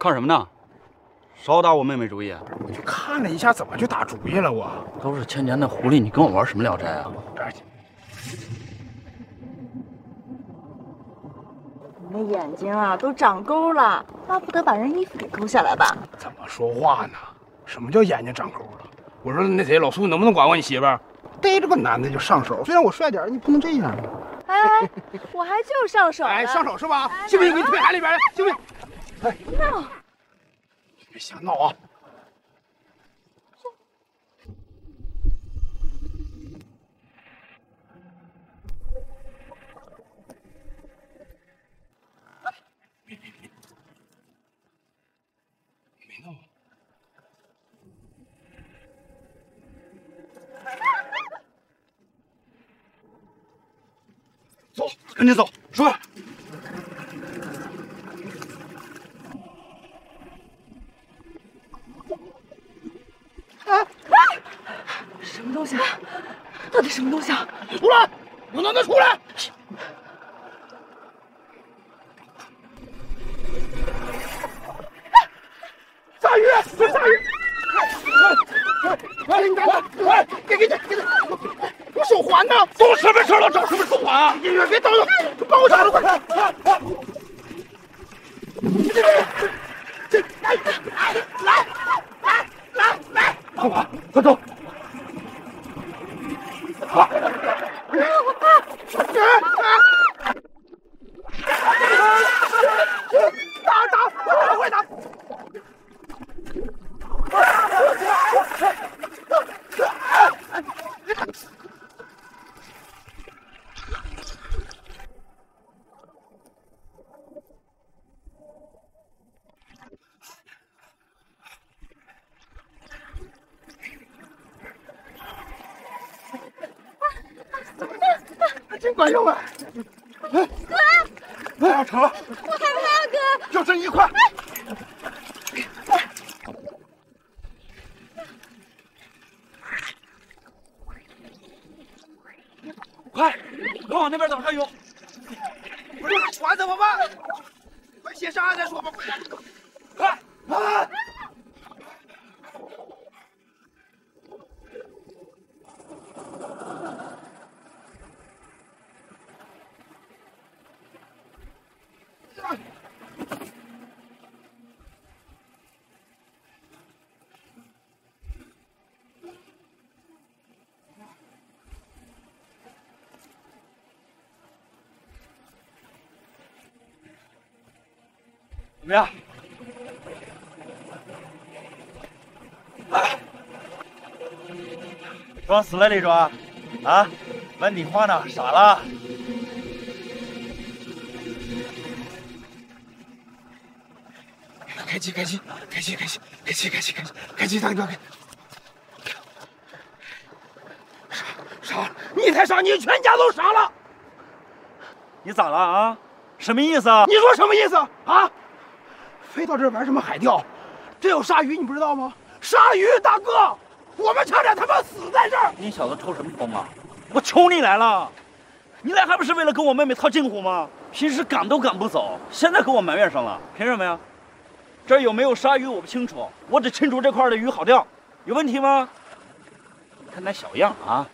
看什么呢？少打我妹妹主意！我就看了一下，怎么就打主意了？我都是千年的狐狸，你跟我玩什么聊斋啊？这儿去。你那眼睛啊，都长沟了，巴不得把人衣服给勾下来吧？怎么说话呢？什么叫眼睛长沟了？我说那谁，老苏，你能不能管管你媳妇儿？逮着个男的就上手，虽然我帅点，你不能这样啊！哎，我还就上手，哎，上手是吧？信不信给你推海里边去？信不信？哎，闹！别瞎闹啊！没闹。走，赶紧走。说。什么东西啊？出来！有男的出来！鲨鱼！是鲨鱼！哎，你看，哎，给给给给我手环呢？都什么事了，找什么手环啊？你别别动了，帮我找着快！这这来来来来来来，快跑，快走！好，打打打，快打！真管用啊！哥，哎，成了，我害怕，哥，就剩一块。快，快往那边走，还有。不是，管怎么办？快先上岸再说吧，快！快！啊！怎么样？装死了你装？啊？问你话呢？傻了？开机，开机，开机，开机，开机，开机，开机，开机，大哥，开！傻傻，你才傻，你全家都傻了！你咋了啊？什么意思啊？你说什么意思啊？非到这儿玩什么海钓？这有鲨鱼，你不知道吗？鲨鱼，大哥，我们差点他妈死在这儿！你小子抽什么风啊？我求你来了，你来还不是为了跟我妹妹套近乎吗？平时赶都赶不走，现在跟我埋怨上了，凭什么呀？这儿有没有鲨鱼我不清楚，我只清楚这块的鱼好钓，有问题吗？你看那小样啊，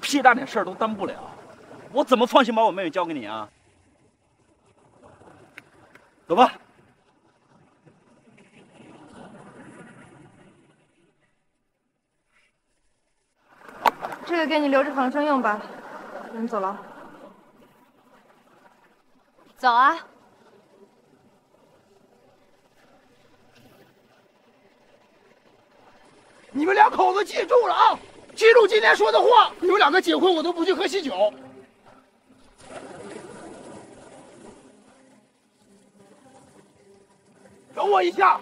屁大点事儿都担不了，我怎么放心把我妹妹交给你啊？走吧。这个给你留着防身用吧，我们走了。走啊！你们两口子记住了啊！记住今天说的话，你们两个结婚我都不去喝喜酒。等我一下。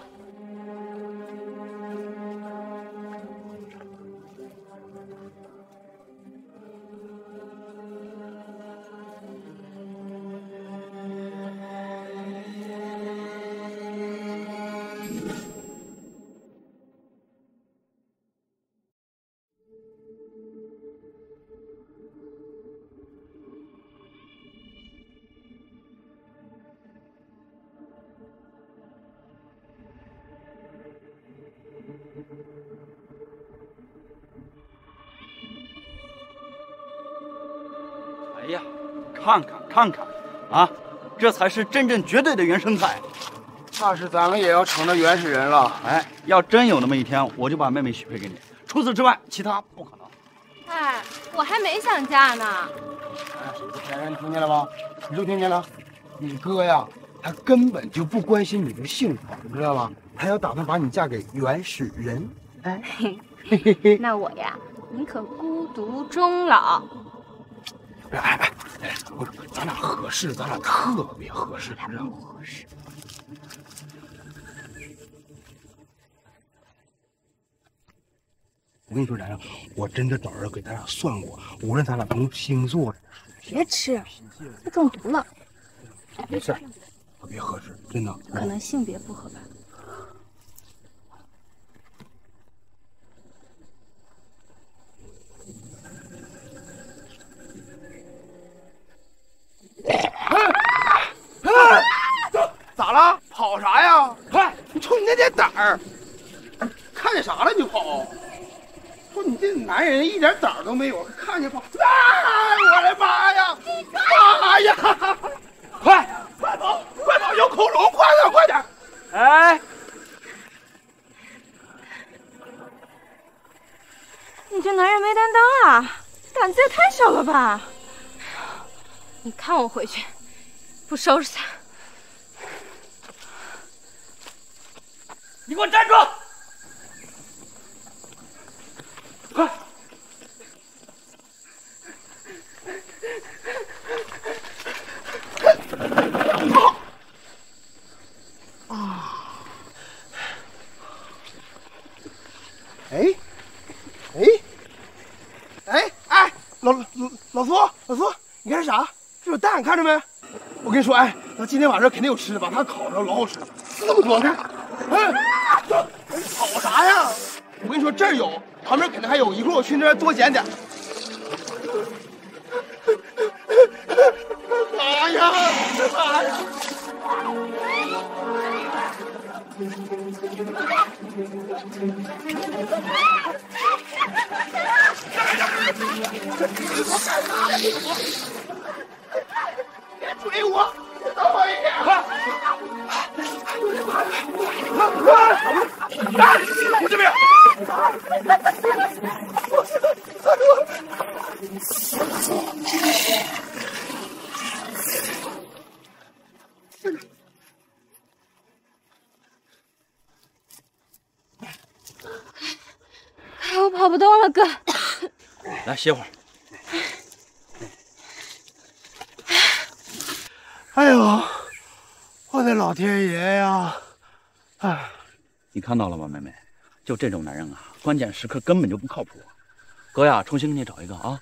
看看看看，啊，这才是真正绝对的原生态。那是咱们也要成了原始人了。哎，要真有那么一天，我就把妹妹许配给你。除此之外，其他不可能。哎，我还没想嫁呢。哎，骗人，听见了吗？你都听见了？你哥呀，他根本就不关心你的幸福，你知道吗？他要打算把你嫁给原始人。哎，嘿嘿嘿。那我呀，宁可孤独终老。哎哎哎，我说咱俩合适，咱俩特别合适，知道吗？合适。我跟你说，然然，我真的找人给咱俩算过，无论咱俩从星座，别吃，他中毒了。没事，特别合适，真的。可能性别不合吧。咋了？跑啥呀？快，你瞅你那点胆儿，看见啥了你就跑？说你这男人一点胆儿都没有，看见跑！啊！我的妈呀！妈呀！快快跑！快跑！有恐龙！快点快点！哎，你这男人没担当啊，胆子也太小了吧！你看我回去，不收拾他！你给我站住！快！哎哎哎哎，老老老苏老苏，你看这啥？这有蛋，看着没？我跟你说，哎，咱今天晚上肯定有吃的，把它烤着老好吃了，这么多，呢，哎，跑啥呀？我跟你说，这儿有，旁边肯定还有，一会儿我去那边多捡点。妈呀！妈呀！追我！等我一点！快！快！我这边！哎，我跑不动了，哥。来歇会儿。哎呦，我的老天爷呀！哎，你看到了吗，妹妹？就这种男人啊，关键时刻根本就不靠谱。哥呀，重新给你找一个啊！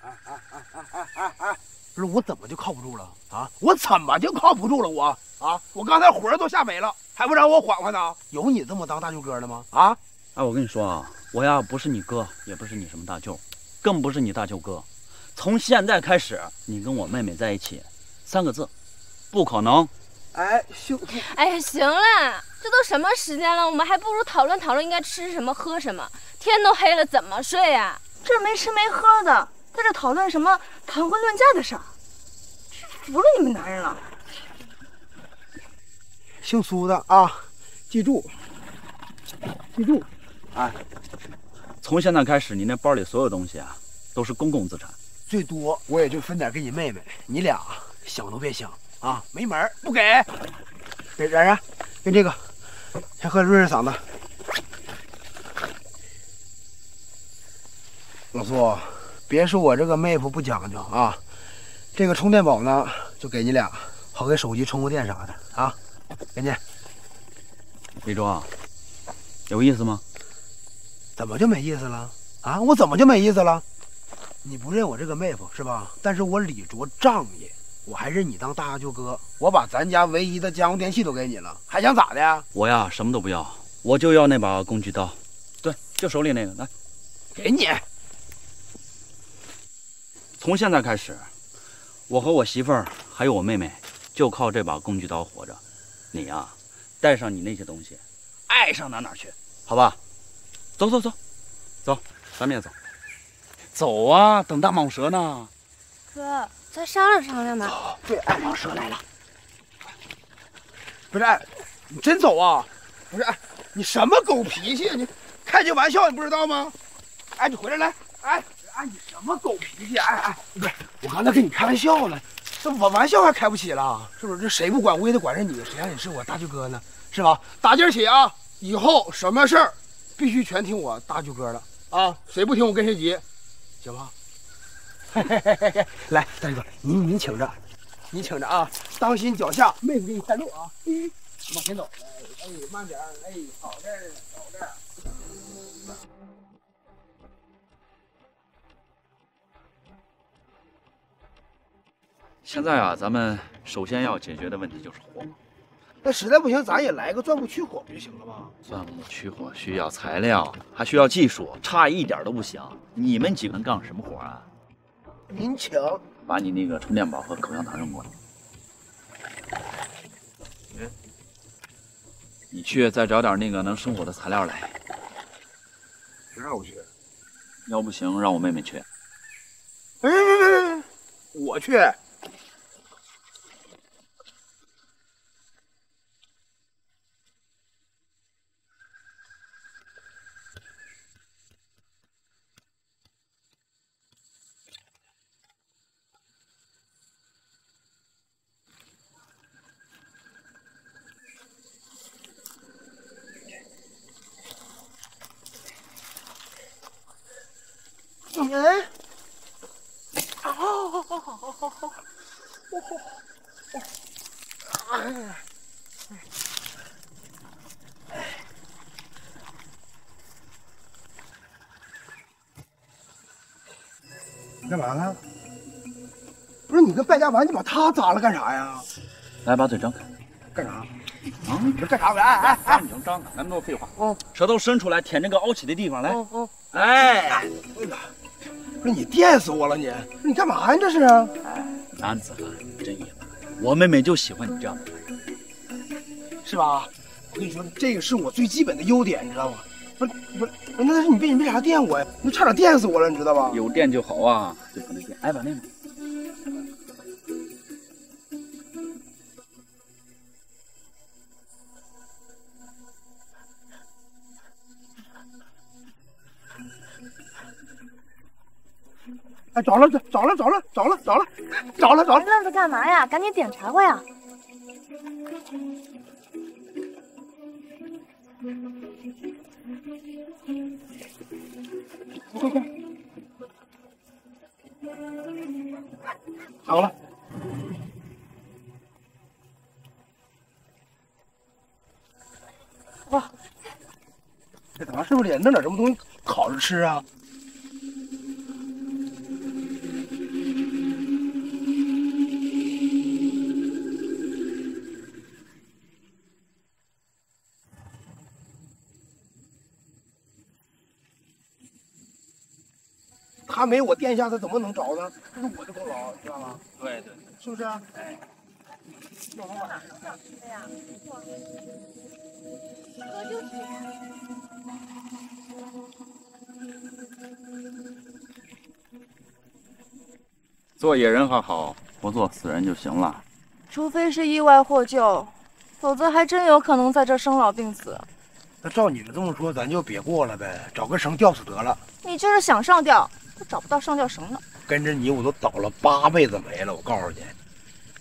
哎哎哎哎哎哎不是我怎么就靠不住了啊？我怎么就靠不住了？我啊，我刚才魂儿都吓没了，还不让我缓缓呢？有你这么当大舅哥的吗？啊？哎，我跟你说啊，我呀不是你哥，也不是你什么大舅，更不是你大舅哥。从现在开始，你跟我妹妹在一起，三个字，不可能。哎，兄，哎呀，行了，这都什么时间了，我们还不如讨论讨论应该吃什么喝什么。天都黑了，怎么睡呀、这没吃没喝的，在这讨论什么谈婚论嫁的事儿，真服了你们男人了。姓苏的啊，记住，记住，哎，从现在开始，你那包里所有东西啊，都是公共资产。最多我也就分点给你妹妹，你俩想都别想啊，没门儿，不给。给然然，给这个，先喝润润嗓子。老苏，别说我这个妹夫不讲究啊，这个充电宝呢，就给你俩，好给手机充个电啥的啊，给你。李庄，有意思吗？怎么就没意思了？啊，我怎么就没意思了？你不认我这个妹夫是吧？但是我李卓仗义，我还认你当大舅哥，我把咱家唯一的家用电器都给你了，还想咋的呀？我呀，什么都不要，我就要那把工具刀。对，就手里那个，来。给你。从现在开始，我和我媳妇儿还有我妹妹，就靠这把工具刀活着。你呀，带上你那些东西，爱上哪哪去，好吧？走走走，走，咱们也走。走啊，等大蟒蛇呢。哥，再商量商量吧。对，哎，王蛇来了。不是，你真走啊？不是，哎，你什么狗脾气？你开句玩笑你不知道吗？哎，你回来来，哎，哎，你什么狗脾气？哎哎，不是，我刚才跟你开玩笑呢，这玩玩笑还开不起了？是不是？这谁不管我也得管着你，谁让你是我大舅哥呢？是吧？打今儿起啊，以后什么事儿必须全听我大舅哥的啊！谁不听我跟谁急，行吗？嘿嘿嘿嘿嘿，来，大舅哥，您您请着，您请着啊，当心脚下，妹夫给你带路啊！嗯，往前走，哎哎，慢点，哎，好着呢，好着。现在啊，咱们首先要解决的问题就是火。那实在不行，咱也来个钻木取火不就行了吗？钻木取火需要材料，还需要技术，差一点都不行。你们几个人干什么活啊？您请。把你那个充电宝和口香糖扔过来。嗯，你去再找点那个能生火的材料来。谁让我去？要不行，让我妹妹去。哎别别别别，我去。哎，好好好好好好好，我好，哎，你干嘛呢？不是你跟败家丸，你把他砸了干啥呀？来，把嘴张开。干啥？啊，你这干啥？哎哎哎！你能张开，咱们多废话。嗯，舌头伸出来，舔那个凹起的地方来。嗯嗯。哎，哎呀，不是你电死我了你！你干嘛呀这是？啊男子汉真爷们儿，我妹妹就喜欢你这样的男人。是吧？我跟你说，这个是我最基本的优点，你知道吗？不是不是，那是你为你为啥电我呀？你差点电死我了，你知道吧？有电就好啊，对可能电。哎，把那个。哎，找了找找了找了找了找了找了找了！愣着干嘛呀？赶紧点柴火呀！快快！好了。哇，这咱是不是得弄点什么东西烤着吃啊？他没有我殿下，他怎么能着呢？这是我的功劳，知道吗？对对，是不是？哎，做野人还好，不做死人就行了。除非是意外获救，否则还真有可能在这生老病死。那照你的这么说，咱就别过了呗，找根绳吊死得了。你就是想上吊，都找不到上吊绳了。跟着你，我都倒了八辈子霉了。我告诉你，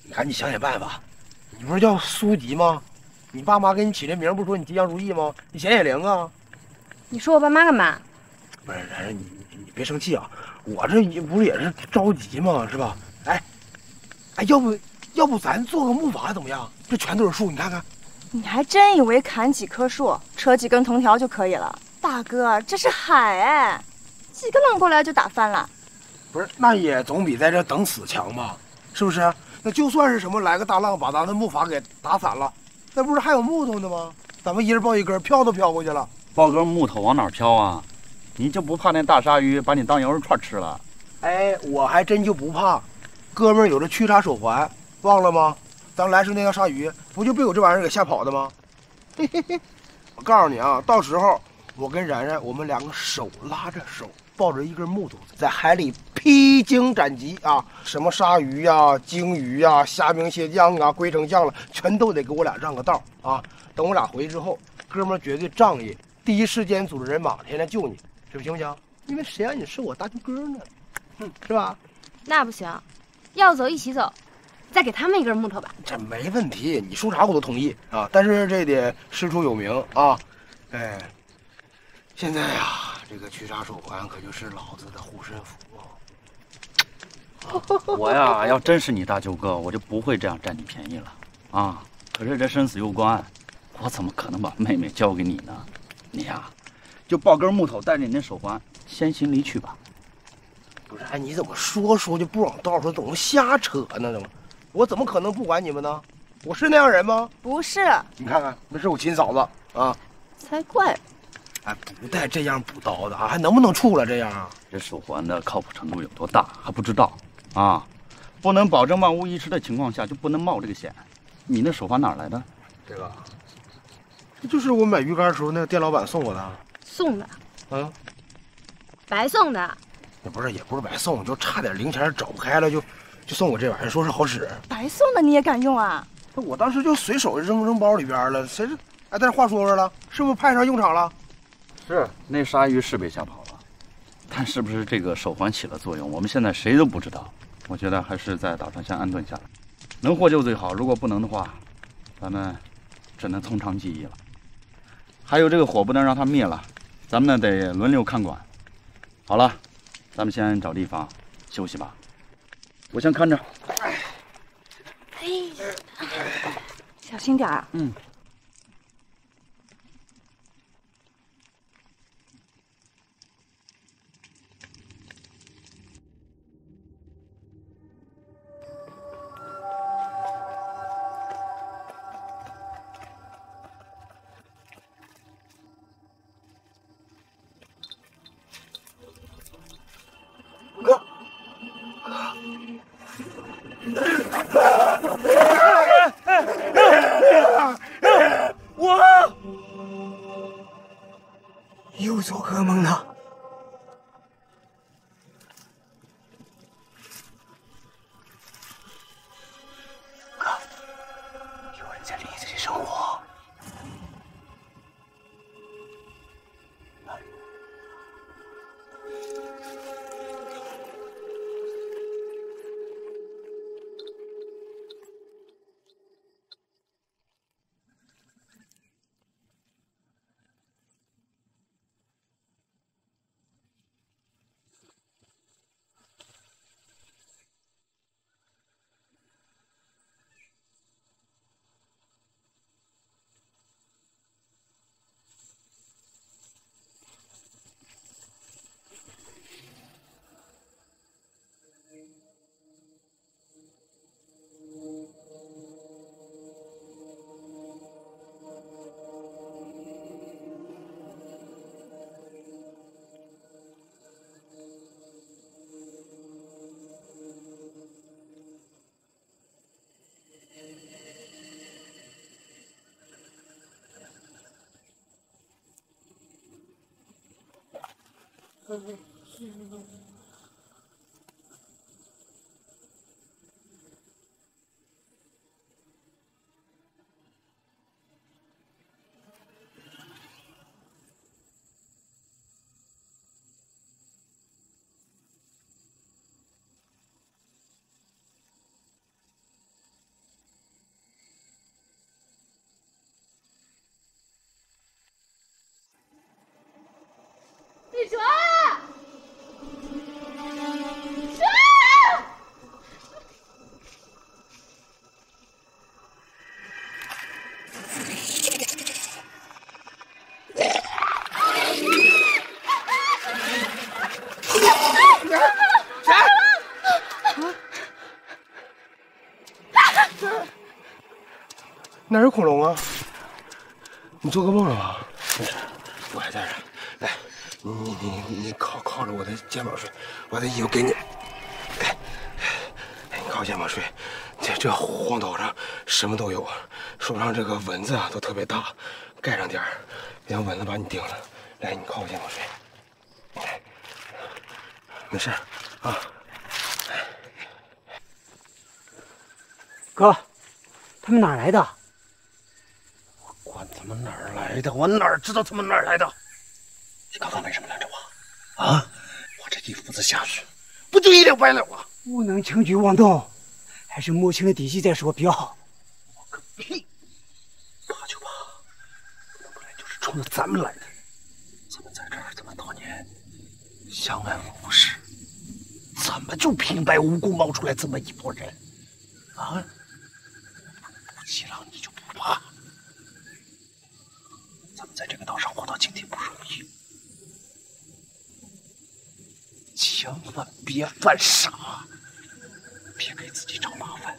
你赶紧想想办法。你不是叫苏吉吗？你爸妈给你起这名，不是说你吉祥如意吗？你显显灵啊！你说我爸妈干嘛？不是，然然你你别生气啊！我这也不是也是着急吗？是吧？哎，哎，要不要不咱做个木筏怎么样？这全都是树，你看看。你还真以为砍几棵树、扯几根藤条就可以了？大哥，这是海哎，几个浪过来就打翻了。不是，那也总比在这等死强吧？是不是？那就算是什么来个大浪把咱的木筏给打散了，那不是还有木头呢吗？咱们一人抱一根，飘都飘过去了。抱根木头往哪儿飘啊？你就不怕那大鲨鱼把你当羊肉串吃了？哎，我还真就不怕，哥们儿有这驱鲨手环，忘了吗？咱来时那条鲨鱼不就被我这玩意儿给吓跑的吗？嘿嘿嘿，我告诉你啊，到时候我跟然然，我们两个手拉着手，抱着一根木头，在海里披荆斩棘啊！什么鲨鱼呀、鲸鱼呀、虾兵蟹将啊、龟丞相了，全都得给我俩让个道啊！等我俩回去之后，哥们儿绝对仗义，第一时间组织人马前来救你，这行不行？因为谁让你是我大舅哥呢？嗯，是吧？那不行，要走一起走，再给他们一根木头吧。这没问题，你说啥我都同意啊！但是这得师出有名啊！哎，现在呀，这个驱杀手环可就是老子的护身符啊！我呀，要真是你大舅哥，我就不会这样占你便宜了啊！可是这生死攸关，我怎么可能把妹妹交给你呢？你呀，就抱根木头，带着你那手环，先行离去吧。不是，哎，你怎么说说就不往道上，总瞎扯呢？怎么？我怎么可能不管你们呢？我是那样人吗？不是，你看看，那是我亲嫂子啊！才怪！哎，不带这样补刀的啊，还能不能处了这样啊？这手环的靠谱程度有多大还不知道啊？不能保证万无一失的情况下，就不能冒这个险。你那手环哪来的？这个，这就是我买鱼竿时候那个店老板送我的。送的，嗯，白送的。也不是，也不是白送，就差点零钱找不开了，就就送我这玩意儿，说是好使。白送的你也敢用啊？我当时就随手扔扔包里边了，谁是？哎，但是话说回来了，是不是派上用场了？是，那鲨鱼是被吓跑了，但是不是这个手环起了作用，我们现在谁都不知道。我觉得还是在岛上先安顿下来，能获救最好，如果不能的话，咱们只能从长计议了。还有这个火不能让它灭了，咱们呢得轮流看管。好了。咱们先找地方休息吧，我先看着。哎，小心点儿。嗯。又做噩梦了 Mm-hmm. 恐龙啊？你做噩梦了吧？没事，我还在这。来，你你你你靠靠着我的肩膀睡，我的衣服给你。哎，你靠肩膀睡。这这荒岛上什么都有，手上这个蚊子啊都特别大，盖上点儿，别让蚊子把你叮了。来，你靠我肩膀睡。来，没事啊。哥，他们哪来的？管他们哪儿来的，我哪知道他们哪儿来的？你刚刚为什么拦着我？啊！我这一斧子下去，不就一了百了吗？不能轻举妄动，还是摸清了底细再说比较好。我个屁！怕就怕，本来就是冲着咱们来的。咱们在这儿这么多年，相安无事，怎么就平白无故冒出来这么一拨人？啊！不欺狼你就不怕？咱们在这个岛上活到今天不容易，千万别犯傻，别给自己找麻烦。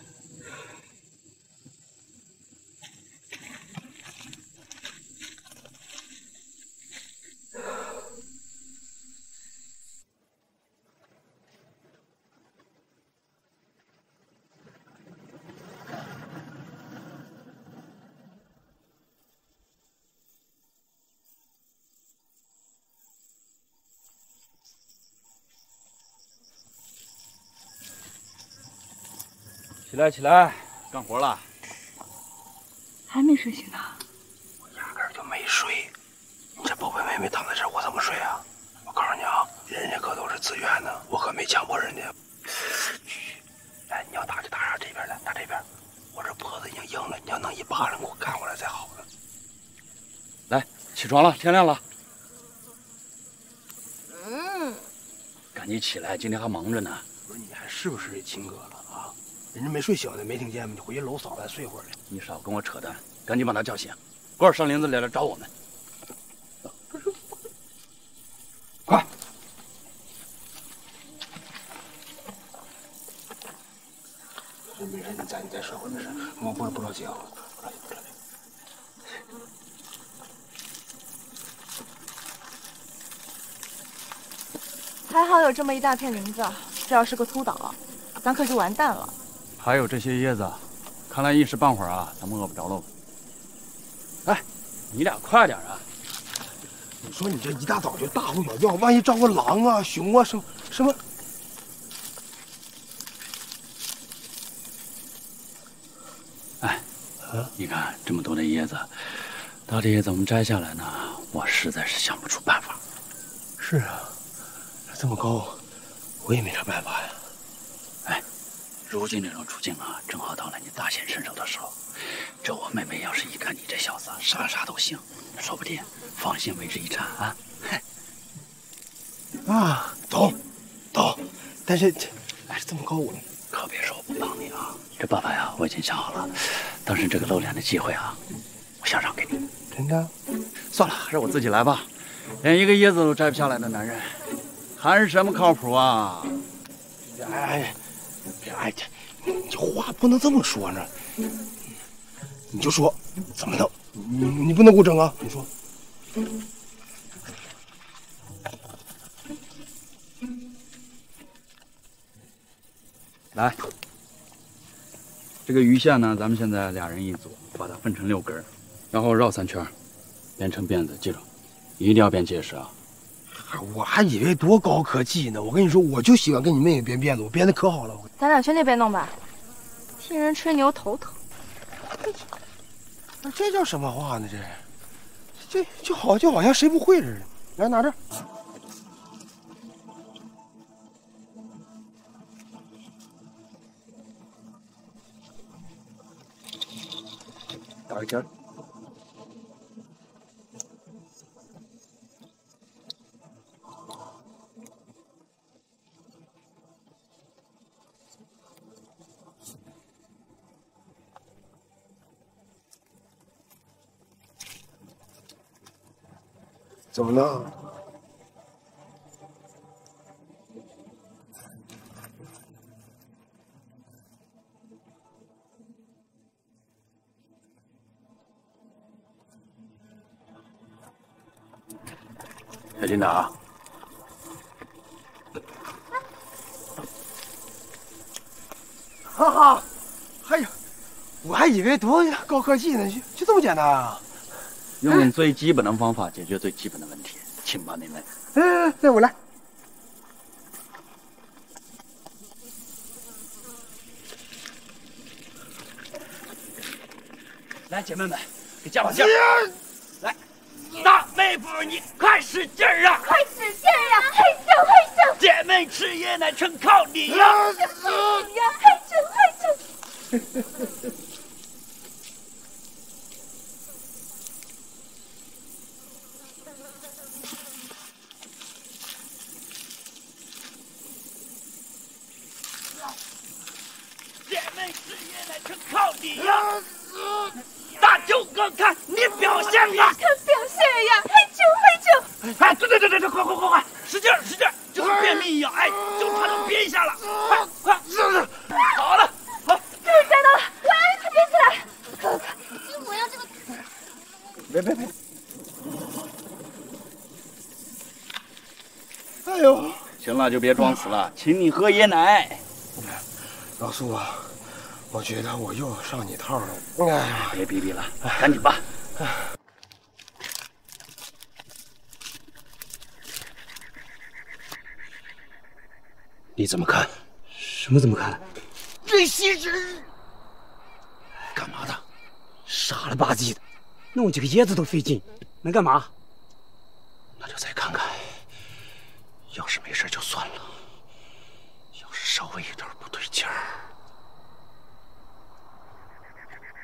来起来，干活了。还没睡醒呢。我压根儿就没睡。你这宝贝妹妹躺在这儿，我怎么睡啊？我告诉你啊，人家可都是自愿的，我可没强迫人家。嘘，哎，你要打就打上这边来，打这边。我这脖子已经硬了，你要弄一巴掌给我干过来才好呢。来，起床了，天亮了。嗯，赶紧起来，今天还忙着呢。不是你还是不是亲哥了啊？人家没睡醒呢，没听见吗？你回去搂嫂子睡会儿去。你少跟我扯淡，赶紧把他叫醒。过会儿上林子里来了找我们。快！没事，你再你再睡会儿没事，我不不着急啊，不着急不着急。还好有这么一大片林子，这要是个秃岛，咱可就完蛋了。还有这些椰子，看来一时半会儿啊，咱们饿不着喽。哎，你俩快点啊！你说你这一大早就大呼小叫，万一招个狼啊、熊啊什么什么？哎，你看这么多的椰子，到底怎么摘下来呢？我实在是想不出办法。是啊，这么高，我也没啥办法呀。哎，如今这种处境啊，正好到了你大显身手的时候。这我妹妹要是一看你这小子啥啥都行，说不定放心为之一颤啊！嗨，啊，走，走。但是这，哎，这么高我可别说我不帮你啊！这办法呀，我已经想好了。当时这个露脸的机会啊，我想让给你。真的？算了，还是我自己来吧。连一个椰子都摘不下来的男人，还是什么靠谱啊？哎，别哎，你话不能这么说呢。你就说怎么弄？你你不能给我整啊！你说。来，这个鱼线呢，咱们现在俩人一组，把它分成六根，然后绕三圈，编成辫子。记住，一定要编结实啊！我还以为多高科技呢。我跟你说，我就喜欢跟你妹妹编辫子，我编的可好了。咱俩去那边弄吧，听人吹牛头疼。那这叫什么话呢？这，这就好就好像谁不会似的。来，拿着。打一圈。怎么了？小心点啊，哈哈，哎呀，我还以为多高科技呢，就就这么简单啊！用最基本的方法解决最基本的问题，请吧你们。嗯，那我来。来，姐妹们，给加把劲！来，大妹夫，你快使劲儿啊！快使劲儿啊！嘿咻嘿咻，姐妹吃夜奶全靠你了！嘿咻嘿咻。就别装死了，请你喝椰奶。老苏啊，我觉得我又上你套了。哎呀，别逼逼了，赶紧吧。你怎么看？什么怎么看？这些人干嘛的？傻了吧唧的，弄几个椰子都费劲，能干嘛？那就再看看。要是没事就算了，要是稍微有点不对劲儿，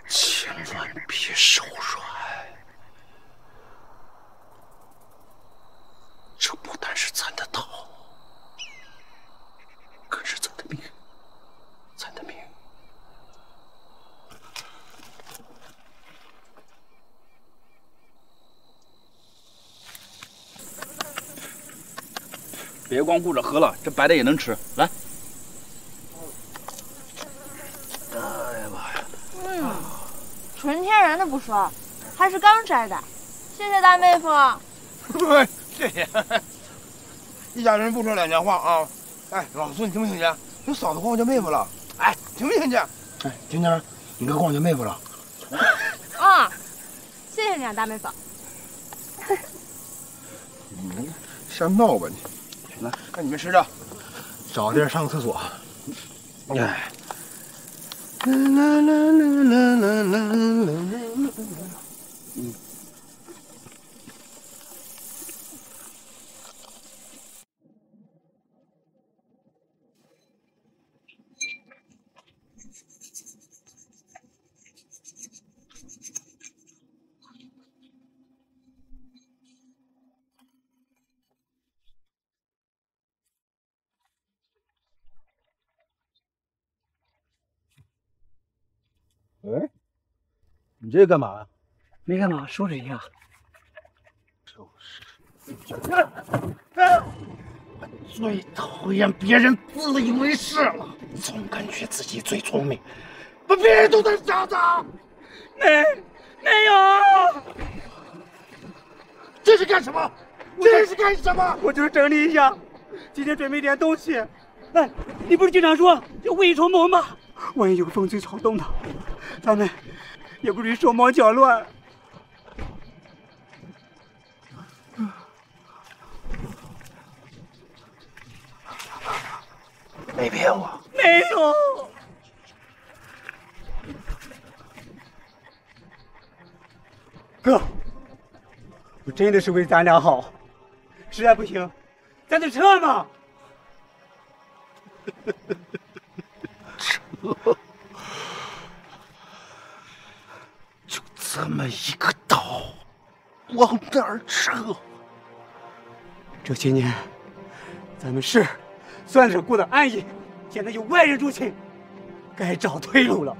千万别手软。这不单是咱的道，更是咱的命，咱的命。别光顾着喝了，这白的也能吃。来，哎呀妈呀！嗯纯天然的不说，还是刚摘的，谢谢大妹夫。谢谢。一家人不说两家话啊！哎，老孙，你听没听见？你嫂子管我叫妹夫了。哎，听没听见？哎，婷婷，你该管我叫妹夫了。啊，谢谢你啊，大妹夫。瞎闹吧你！来，看你们吃着，找地儿上厕所。哎。啦啦啦啦啦啦啦啦！嗯。这干嘛呀？没干嘛，说了一下。最讨厌别人自以为是了，总感觉自己最聪明，把别人都当傻子。没，没有。这是干什么？这是干什么？我就是整理一下，今天准备点东西。哎，你不是经常说要未雨绸缪吗？万一有个风吹草动的，咱们也不至于手忙脚乱。没骗我。没有。哥，我真的是为咱俩好，实在不行，咱就撤嘛。撤，就这么一个岛，往哪儿撤？这些年，咱们是算是过得安逸，现在有外人入侵，该找退路了。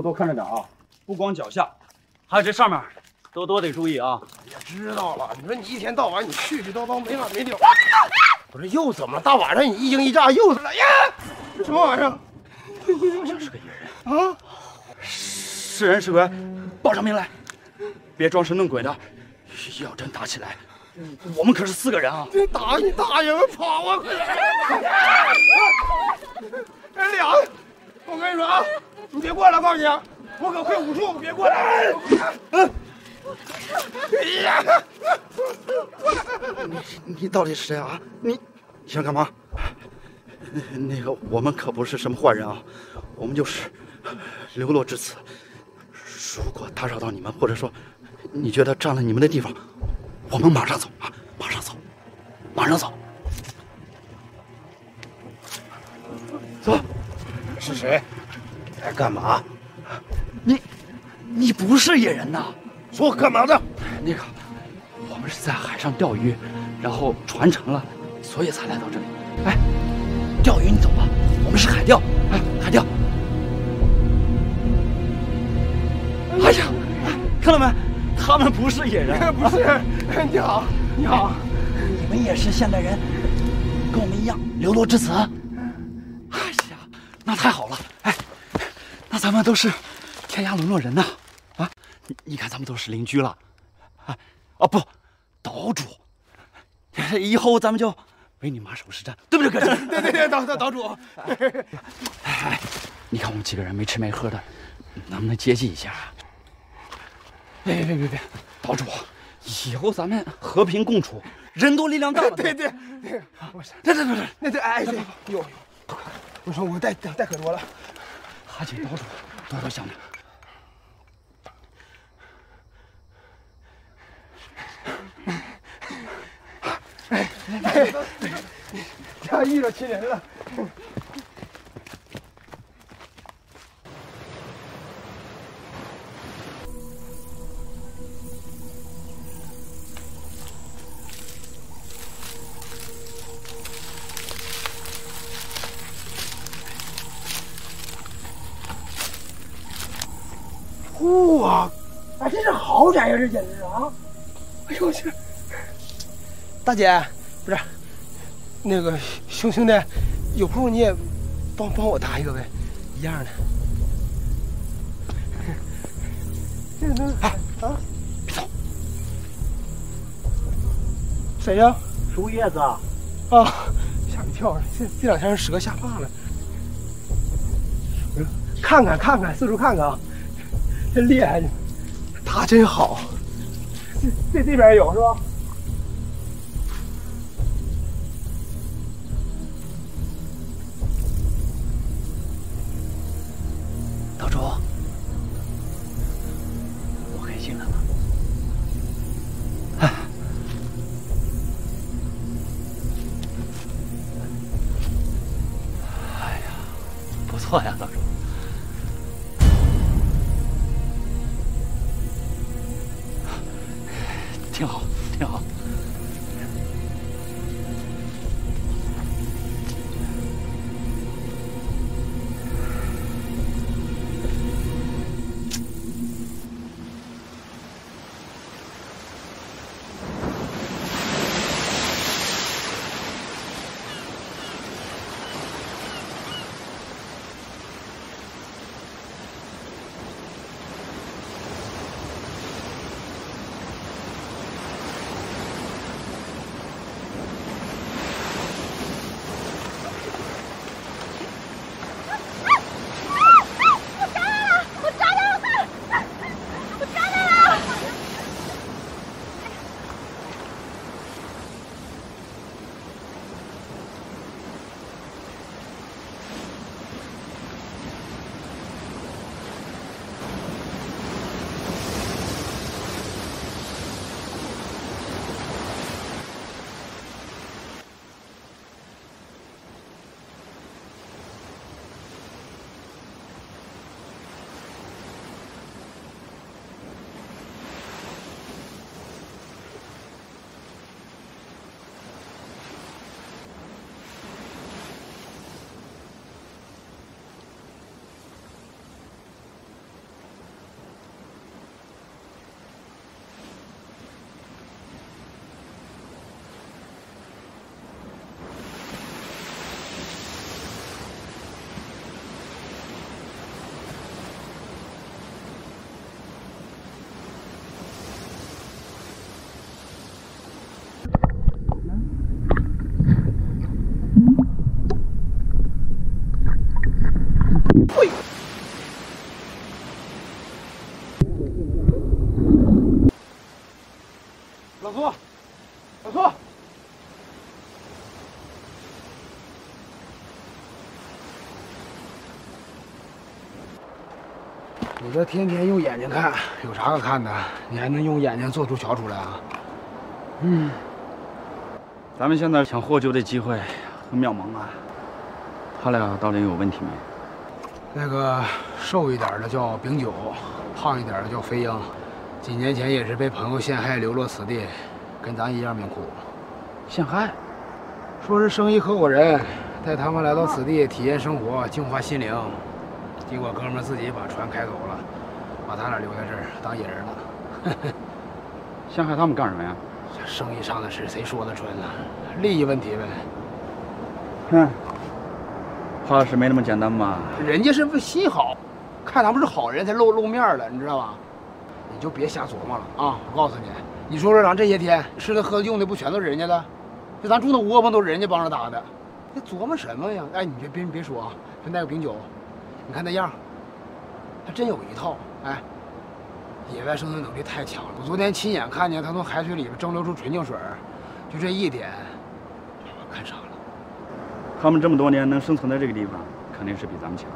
多多看着点啊，不光脚下，还有这上面，多多得注意啊。也知道了，你说你一天到晚你絮絮叨叨没完没了。不是又怎么了？大晚上你一惊一乍又怎么了呀？这什么玩意儿？好像是个野人啊！是人是鬼？报上名来！别装神弄鬼的，要真打起来，我们可是四个人啊！打你大爷！跑啊！快点！哎俩，我跟你说啊，别过来！我告诉你，我可会武术，别过来！嗯。哎呀！你你到底是谁啊？你你想干嘛？那个我们可不是什么坏人啊，我们就是流落至此。如果打扰到你们，或者说你觉得占了你们的地方，我们马上走干嘛？你你不是野人呐？说干嘛的？那个，我们是在海上钓鱼，然后船沉了，所以才来到这里。哎，钓鱼你走吧，我们是海钓。哎，海钓。哎呀，看到没？他们不是野人，不是。你好，你好，你们也是现代人，跟我们一样流落至此。哎呀，那太好咱们都是天涯沦落人呐。啊，你你看咱们都是邻居了。啊，啊不，岛主，以后咱们就为你马首是瞻，对不对，哥？对对对，岛岛岛主。哎，你看我们几个人没吃没喝的，能不能接济一下？别别别别，岛主，以后咱们和平共处，人多力量大。对对对，我是。对对对对，那对哎对，有，我说我带带可多了，还请岛主多多相谅。哎哎，家遇到亲人了。哇，哎，这是豪宅呀，这简直是啊！哎呦我去！大姐，不是，那个兄兄弟，有空你也帮帮我搭一个呗，一样的。这能哎啊！别走！谁呀？树叶子啊！啊，吓我一跳！这这两天蛇吓怕了。看看看看，四处看看啊！真厉害，他真好。这这这边有是吧？挺好，挺好。你这天天用眼睛看，有啥可看的？你还能用眼睛做出桥出来啊？嗯，咱们现在想获救的机会很渺茫啊。他俩到底有问题没？那个瘦一点的叫丙九，胖一点的叫飞鹰，几年前也是被朋友陷害流落此地，跟咱一样命苦。陷害？说是生意合伙人，带他们来到此地体验生活，净化心灵。结果哥们自己把船开走了，把他俩留在这儿当野人了。陷害他们干什么呀？这生意上的事谁说的准呢？利益问题呗。哼，怕是没那么简单吧？人家是为心好，看咱们是好人才露露面了，你知道吧？你就别瞎琢磨了啊！我告诉你，你说说咱这些天吃的喝的用的不全都是人家的？就咱住那窝棚都是人家帮着搭的，你琢磨什么呀？哎，你别别别说啊，就带个丙九。你看那样，还真有一套。哎，野外生存能力太强了。我昨天亲眼看见他从海水里边蒸馏出纯净水，就这一点，我看傻了。他们这么多年能生存在这个地方，肯定是比咱们强。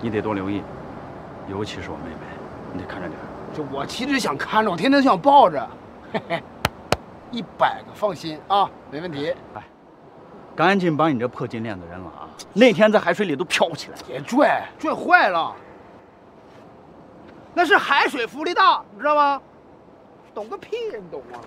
你得多留意，尤其是我妹妹，你得看着点。就我其实想看着，我天天想抱着。嘿嘿，一百个放心啊，没问题。哎。赶紧把你这破金链子扔了啊！那天在海水里都飘不起来，别拽，拽坏了。那是海水浮力大，你知道吗？懂个屁，你懂吗？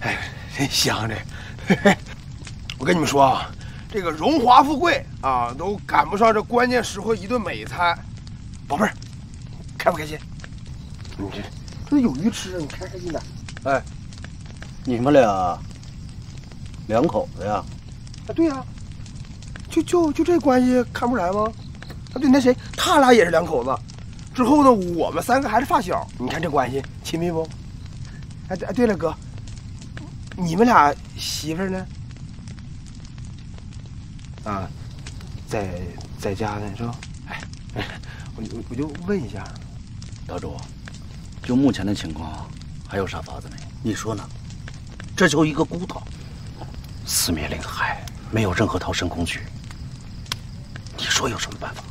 哎，真香这！我跟你们说啊，这个荣华富贵啊，都赶不上这关键时候一顿美餐。宝贝儿，开不开心？你这这有鱼吃，你开开心的。哎，你们俩两口子呀？啊，对呀，就就就这关系看不出来吗？啊，对，那谁，他俩也是两口子。之后呢，我们三个还是发小。你看这关系亲密不？哎，哎，对了，哥，你们俩媳妇呢？啊，在在家呢，是吧？哎。我我我就问一下，大柱，就目前的情况，还有啥法子没？你说呢？这就一个孤岛，四面临海，没有任何逃生工具。你说有什么办法？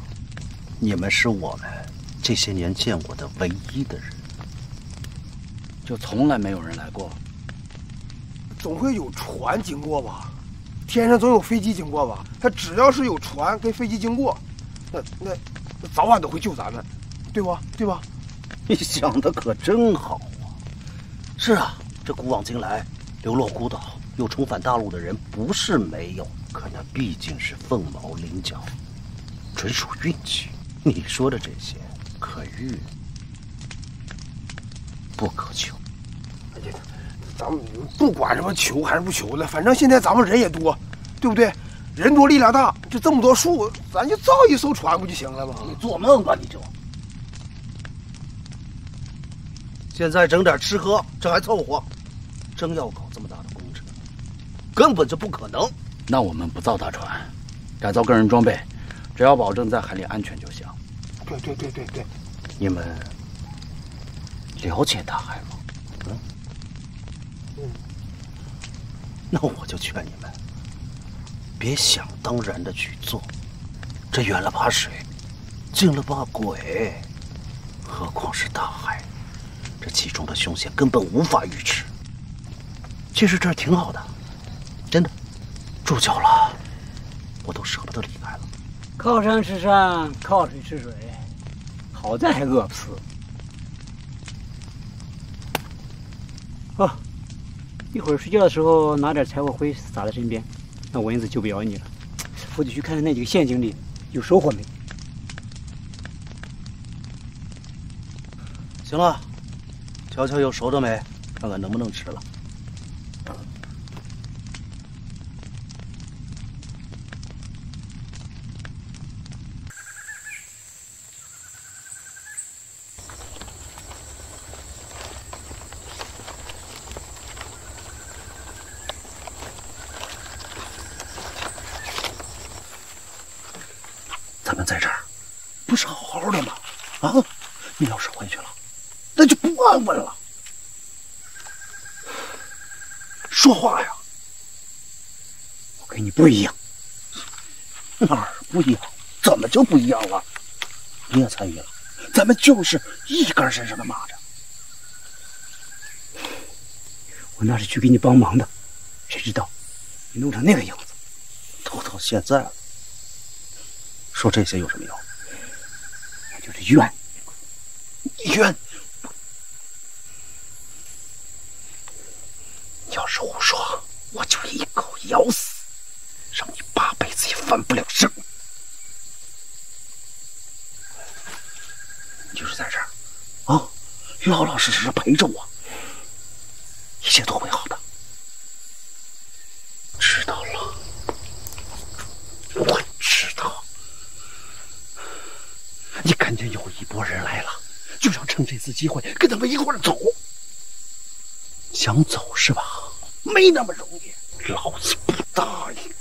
你们是我们这些年见过的唯一的人，就从来没有人来过。总会有船经过吧？天上总有飞机经过吧？它只要是有船跟飞机经过，那那。早晚都会救咱们，对不？对吧？你想的可真好啊！是啊，这古往今来，流落孤岛又重返大陆的人不是没有，可那毕竟是凤毛麟角，纯属运气。你说的这些，可遇不可求。哎呀，咱们不管什么求还是不求的，反正现在咱们人也多，对不对？人多力量大，就这么多树，咱就造一艘船不就行了吗？你做梦吧，你就！现在整点吃喝，这还凑合；真要搞这么大的工程，根本就不可能。那我们不造大船，改造个人装备，只要保证在海里安全就行。对对对对对，你们了解大海吗？嗯嗯，那我就劝你们。别想当然的去做，这远了怕水，近了怕鬼，何况是大海，这其中的凶险根本无法预知。其实这儿挺好的，真的，住久了，我都舍不得离开了。靠山吃山，靠水吃水，好在还饿不死。哦，一会儿睡觉的时候拿点柴火灰撒在身边。那蚊子就不咬你了。我得去看看那几个陷阱里有收获没。行了，瞧瞧有熟的没，看看能不能吃了。在这儿，不是好好的吗？啊，你要是回去了，那就不安稳了。说话呀！我跟你不一样，哪儿不一样？怎么就不一样了？你也参与了，咱们就是一根身上的蚂蚱。我那是去给你帮忙的，谁知道你弄成那个样子？都到现在了，说这些有什么用？就是怨冤！要是胡说，我就一口咬死，让你八辈子也翻不了身。你就是在这儿，啊，老老实实陪着我，一切都会好的。知道了，我知道。看见有一拨人来了，就想趁这次机会跟他们一块儿走。想走是吧？没那么容易，老子不答应。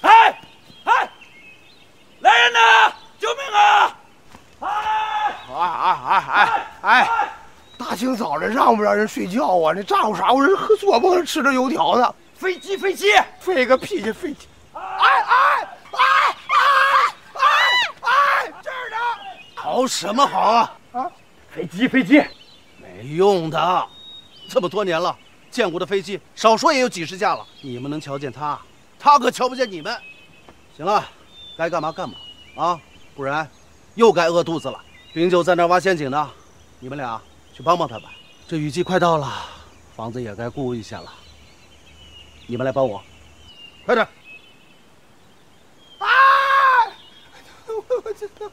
哎哎，来人呐！救命啊！哎哎哎哎哎哎！让不让人睡觉啊？你咋呼啥？我这喝做梦吃着油条呢。飞机飞机！飞个屁去飞机！哎哎哎哎哎哎！这儿呢！好什么好啊？啊飞机飞机，没用的，这么多年了，见过的飞机少说也有几十架了。你们能瞧见他，他可瞧不见你们。行了，该干嘛干嘛啊，不然又该饿肚子了。冰九在那挖陷阱呢，你们俩去帮帮他吧。这雨季快到了，房子也该顾一下了。你们来帮我，快点！啊！我知道。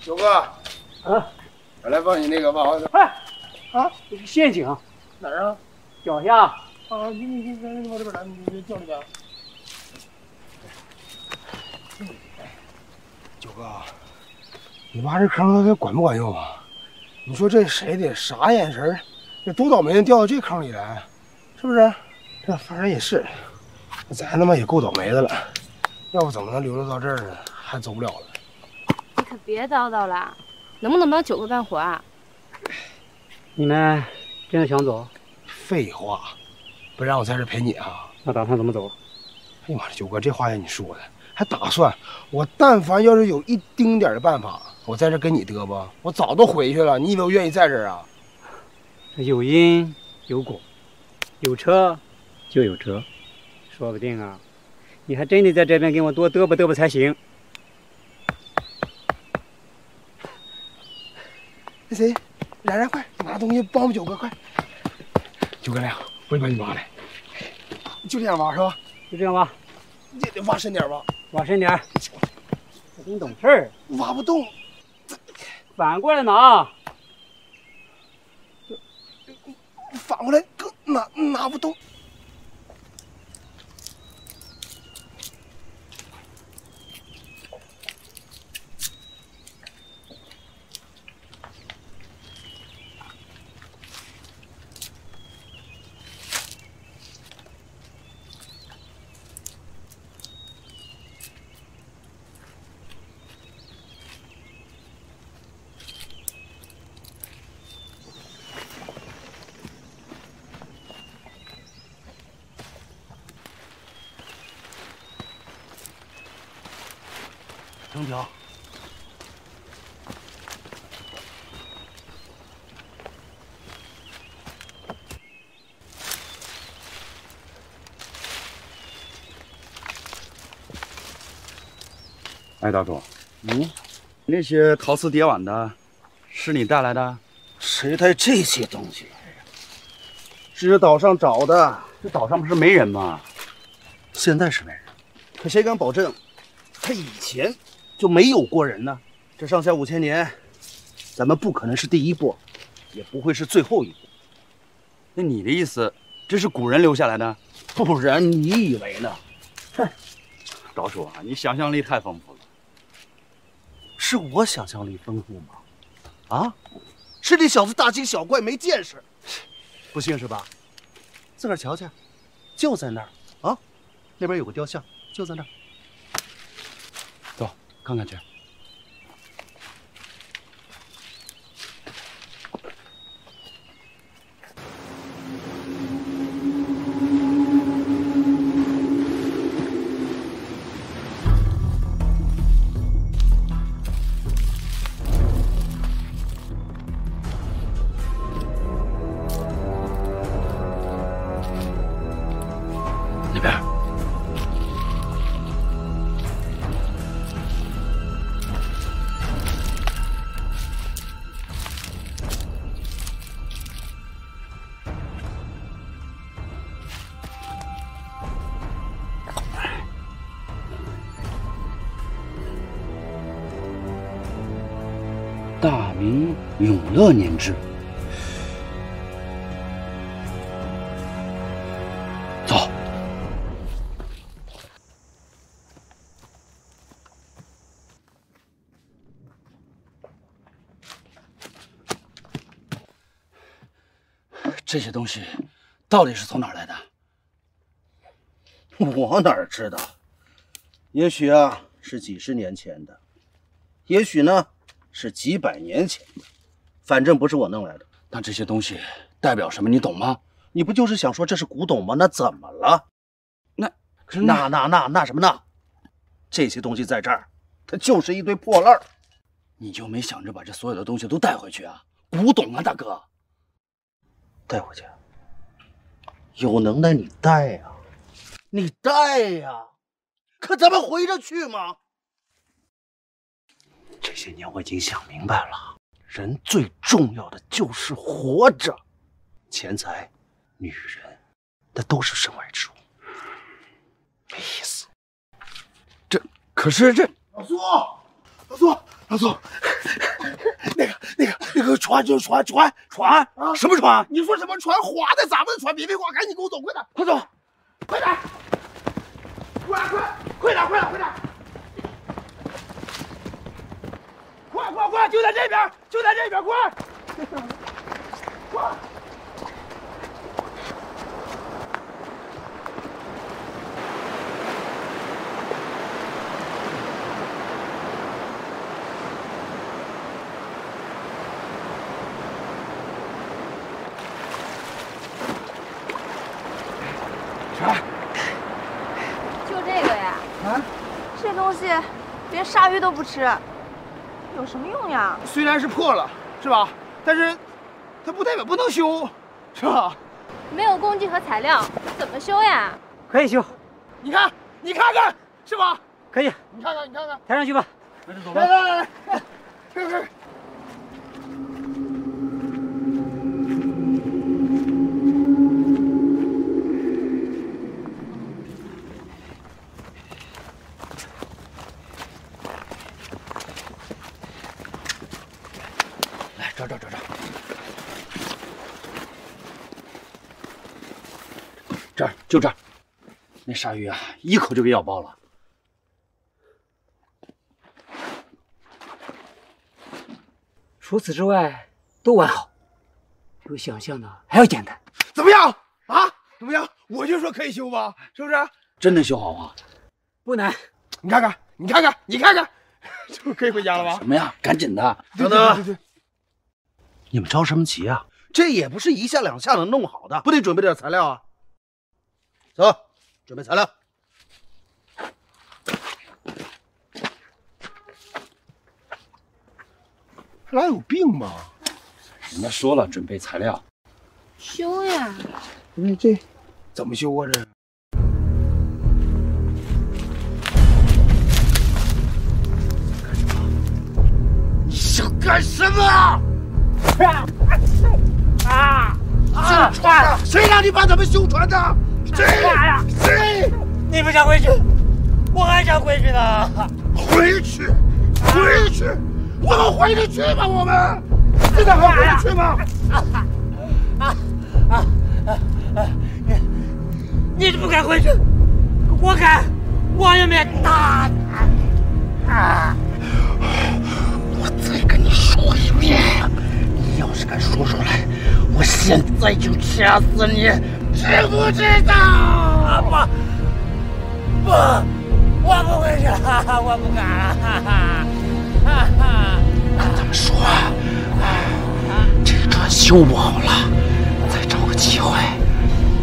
九哥，啊，我来帮你那个挖挖哎，啊，这是陷阱，哪儿啊？脚下。啊，你你你你你往这边来，你你掉里边。九哥，你挖这坑它管不管用啊？你说这谁得啥眼神儿？这多倒霉的掉到这坑里来，是不是？这反正也是，咱他妈也够倒霉的了，要不怎么能流落到这儿呢？还走不了了。你可别叨叨了，能不能帮九哥干活啊？你们真的想走？废话，不让我在这陪你啊？那打算怎么走？哎呀妈的，九哥，这话让你说的，还打算我但凡要是有一丁点的办法，我在这跟你嘚啵，我早都回去了。你以为我愿意在这儿啊？有因有果，有车就有辙，说不定啊，你还真得在这边跟我多嘚啵嘚啵才行。那谁，冉冉，快拿东西帮我们九哥，快！九哥俩，我也帮你挖来，就这样挖是吧？就这样挖，也得挖深点吧，挖深点儿。我真懂事儿，挖不动。反过来拿。反过来更拿拿不动。藤条，哎，大叔，嗯，那些陶瓷碟碗的，是你带来的？谁带这些东西来呀？是岛上找的，这岛上不是没人吗？现在是没人，可谁敢保证，他以前就没有过人呢？这上下五千年，咱们不可能是第一波，也不会是最后一波。那你的意思，这是古人留下来的？不然你以为呢？哼老鼠啊，你想象力太丰富了。是我想象力丰富吗？啊，是你小子大惊小怪没见识，不信是吧？自个儿瞧瞧，就在那儿啊，那边有个雕像，就在那儿。看看去。恶年制。走。这些东西到底是从哪儿来的？我哪知道？也许啊是几十年前的，也许呢是几百年前的，反正不是我弄来的。那这些东西代表什么？你懂吗？你不就是想说这是古董吗？那怎么了？那可是那那那那什么呢？这些东西在这儿，它就是一堆破烂儿。你就没想着把这所有的东西都带回去啊？古董啊，大哥！带回去，有能耐你带呀、你带呀、可咱们回得去吗？这些年我已经想明白了，人最重要的就是活着，钱财、女人，那都是身外之物，没意思。这可是这老苏，老苏，老苏，那个、那个、那个船就是船，船船啊？什么船？你说什么船？划的咱们的船，别废话，赶紧给我走，快点，快走！快点，快快快点，快点，快点，快快快，就在这边，就在这边，快，快！就这个呀？啊，这东西连鲨鱼都不吃，有什么用呀？虽然是破了，是吧？但是它不代表不能修，是吧？没有工具和材料，怎么修呀？可以修，你看，你看看，是吧？可以你看看，你看看，抬上去吧。那就走来来来来，来这是。来，这儿这儿这儿这儿，这儿就这儿。那鲨鱼啊，一口就给咬爆了。除此之外都完好，比我想象的还要简单。怎么样啊？怎么样？我就说可以修吧，是不是？真能修好啊？不难，你看看，你看看，你看看，这不可以回家了吧什？么呀？赶紧的！等等，对对对，你们着什么急啊？这也不是一下两下能弄好的，不得准备点材料啊？走，准备材料。他俩有病吧？人家说了，准备材料。修呀！不是这怎么修啊？这你想干什么？啊！修船啊！谁让你把咱们修船的？谁？谁？你不想回去，我还想回去呢。回去，回去，我们回得去吗？我们现在还回得去吗？啊啊啊你你不敢回去，我敢，我也没打。我再跟你说一遍，你要是敢说出来，我现在就掐死你，知不知道？不，不，我不回去了，我不敢了。跟他们说，这船修不好了，再找个机会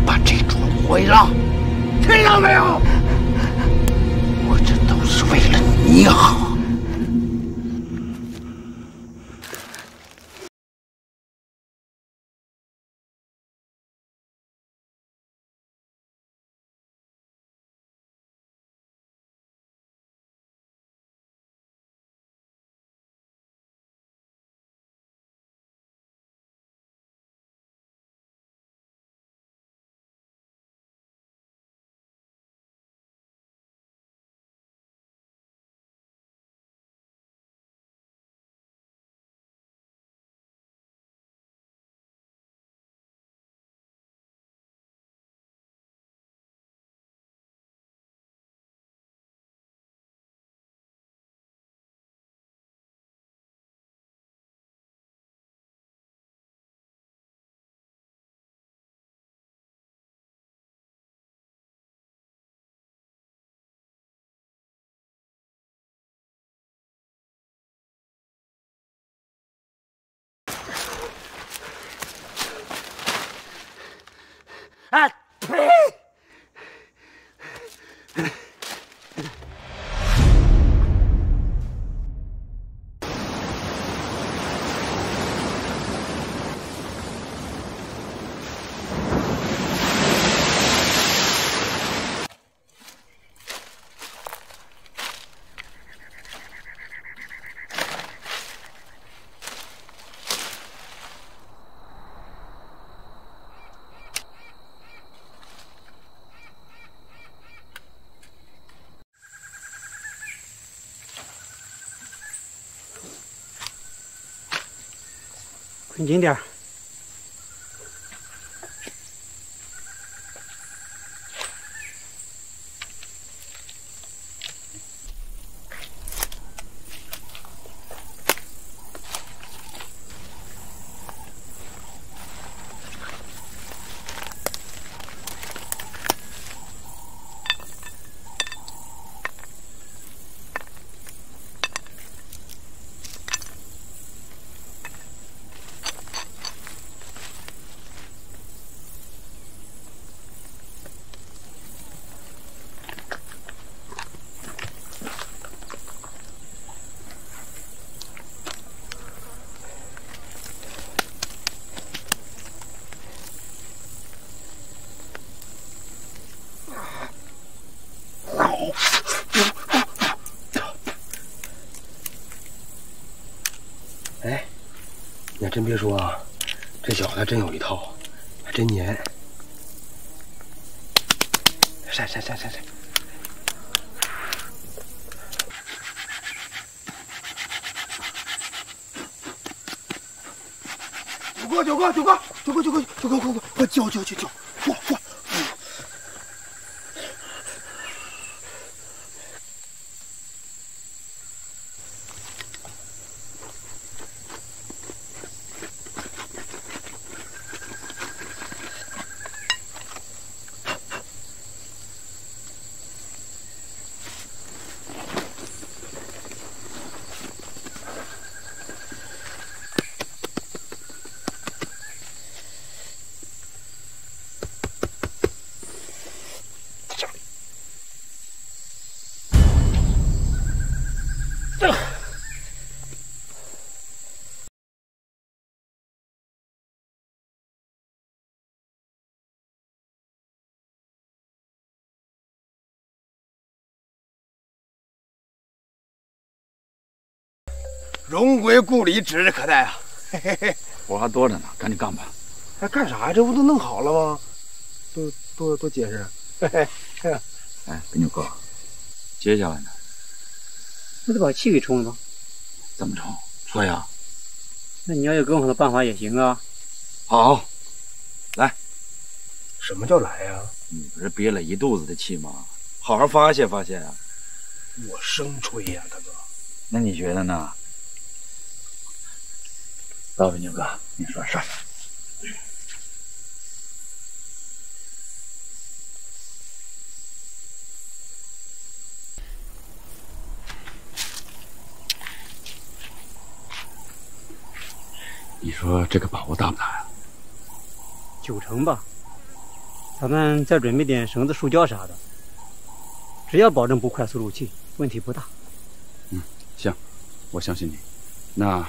把这船毁了，听到没有？我这都是为了你好。啊紧点儿。哎，你还别说啊，这小子还真有一套，还真粘。晒晒晒晒晒。九哥，九哥，九哥，九哥，九哥，九哥，快快快叫叫叫叫，过过。荣归故里指日可待啊！嘿嘿嘿，活还多着呢，赶紧干吧。还干啥呀？这不都弄好了吗？多多多结实。嘿嘿，哎，跟牛哥，接下来呢？那得把气给冲了吧？怎么冲？说呀。那你要有更好的办法也行啊。好，来什么叫来呀、你不是憋了一肚子的气吗？好好发泄发泄啊。我生吹呀、大哥。那你觉得呢？大北牛哥，你说事。你说这个把握大不大呀？九成吧。咱们再准备点绳子、树胶啥的，只要保证不快速漏气，问题不大。嗯行，我相信你。那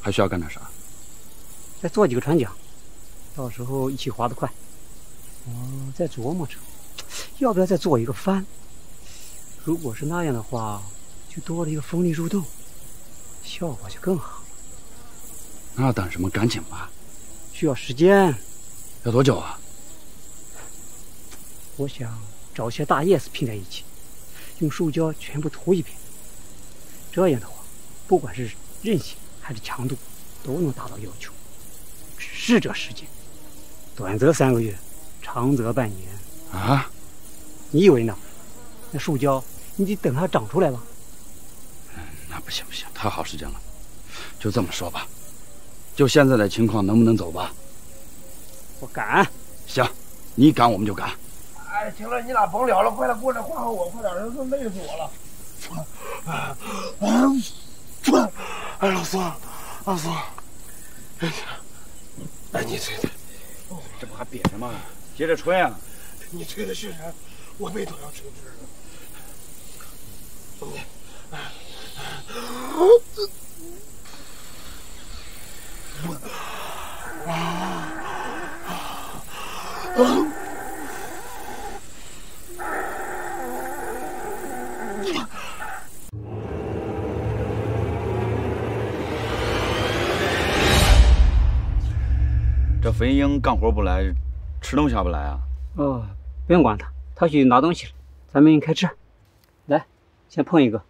还需要干点啥？再做几个船桨，到时候一起划得快。我再琢磨着，要不要再做一个帆？如果是那样的话，就多了一个风力入洞，效果就更好了。那等什么？赶紧吧！需要时间，要多久啊？我想找些大叶子拼在一起，用树胶全部涂一遍。这样的话，不管是韧性还是强度，都能达到要求。只是这时间，短则三个月，长则半年。啊？你以为呢？那树胶，你得等它长出来吧。那不行不行，太耗时间了。就这么说吧，就现在的情况，能不能走吧？我赶。行，你赶我们就赶。哎，行了，你俩甭聊了，快点过来换换我，快点，都累死我了。啊啊！哎，老苏，老苏，哎呀，哎，你吹的，这不还憋着吗？接着吹啊！你吹的是啥？我背都要吹直了。这肥英干活不来，吃东西下不来啊？哦，不用管他，他去拿东西了。咱们开吃。来，先碰一个，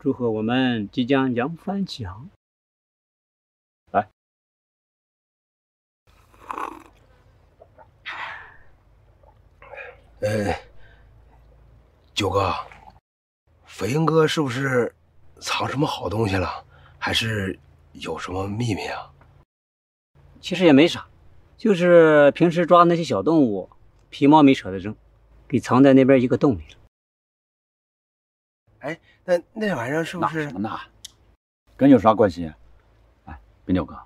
祝贺我们即将扬帆起航。来，呃，九哥，肥鹰哥是不是藏什么好东西了？还是有什么秘密啊？其实也没啥，就是平时抓那些小动物，皮毛没舍得扔，给藏在那边一个洞里了。哎，那那玩意儿是不是那什么？呢？跟你有啥关系？哎，冰九哥，